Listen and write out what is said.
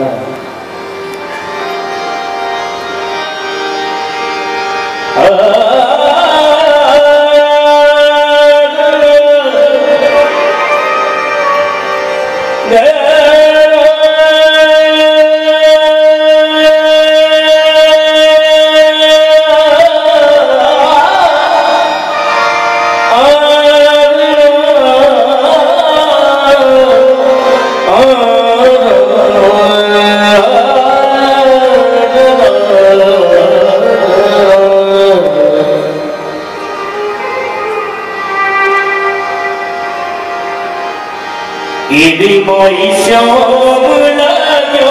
啊啊。يدي کو ايشو ملابيو